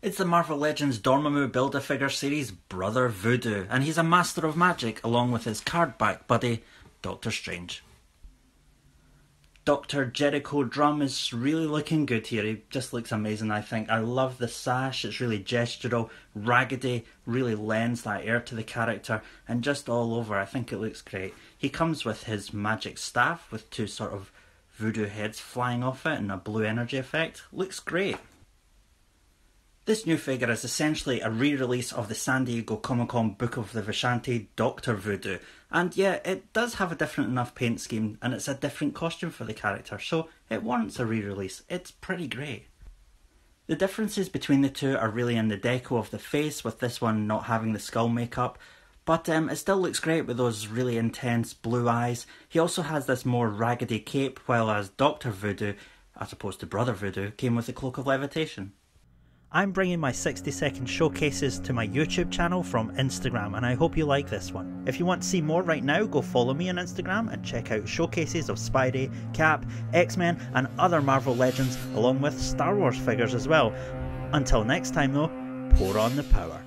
It's the Marvel Legends Dormammu Build-A-Figure series Brother Voodoo, and he's a master of magic along with his card-back buddy, Doctor Strange. Dr. Jericho Drumm is really looking good here. He just looks amazing, I think. I love the sash, it's really gestural, raggedy, really lends that air to the character, and just all over, I think it looks great. He comes with his magic staff with two sort of voodoo heads flying off it and a blue energy effect. Looks great. This new figure is essentially a re-release of the San Diego Comic-Con Book of the Vishanti Doctor Voodoo, and yeah, it does have a different enough paint scheme and it's a different costume for the character, so it warrants a re-release. It's pretty great. The differences between the two are really in the deco of the face, with this one not having the skull makeup, but um, it still looks great with those really intense blue eyes. He also has this more raggedy cape, while as Doctor Voodoo, as opposed to Brother Voodoo, came with a cloak of levitation. I'm bringing my 60 second showcases to my YouTube channel from Instagram, and I hope you like this one. If you want to see more right now, go follow me on Instagram and check out showcases of Spidey, Cap, X Men, and other Marvel legends, along with Star Wars figures as well. Until next time, though, pour on the power.